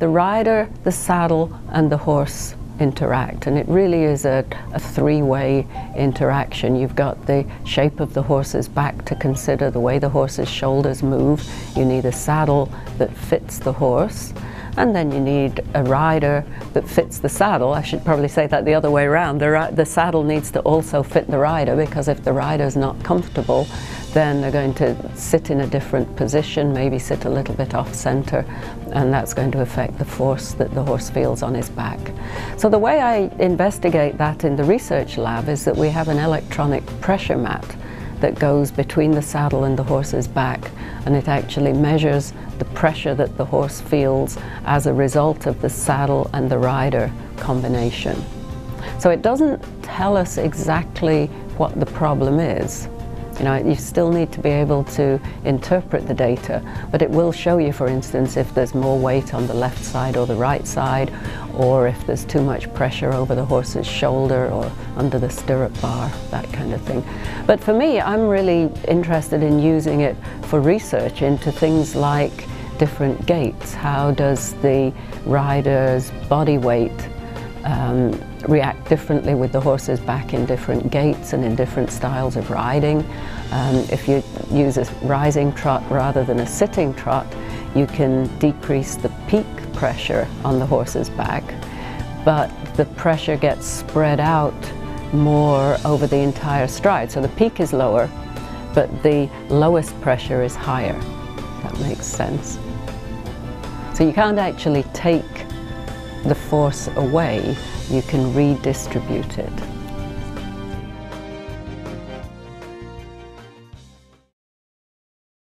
the rider, the saddle, and the horse interact. And it really is a, a three-way interaction. You've got the shape of the horse's back to consider, the way the horse's shoulders move. You need a saddle that fits the horse. And then you need a rider that fits the saddle. I should probably say that the other way around. The, the saddle needs to also fit the rider because if the rider's not comfortable, then they're going to sit in a different position, maybe sit a little bit off center, and that's going to affect the force that the horse feels on his back. So the way I investigate that in the research lab is that we have an electronic pressure mat that goes between the saddle and the horse's back and it actually measures the pressure that the horse feels as a result of the saddle and the rider combination. So it doesn't tell us exactly what the problem is, you know, you still need to be able to interpret the data, but it will show you, for instance, if there's more weight on the left side or the right side, or if there's too much pressure over the horse's shoulder or under the stirrup bar, that kind of thing. But for me, I'm really interested in using it for research into things like different gaits. How does the rider's body weight um, react differently with the horse's back in different gaits and in different styles of riding. Um, if you use a rising trot rather than a sitting trot, you can decrease the peak pressure on the horse's back, but the pressure gets spread out more over the entire stride. So the peak is lower, but the lowest pressure is higher. That makes sense. So you can't actually take the force away, you can redistribute it.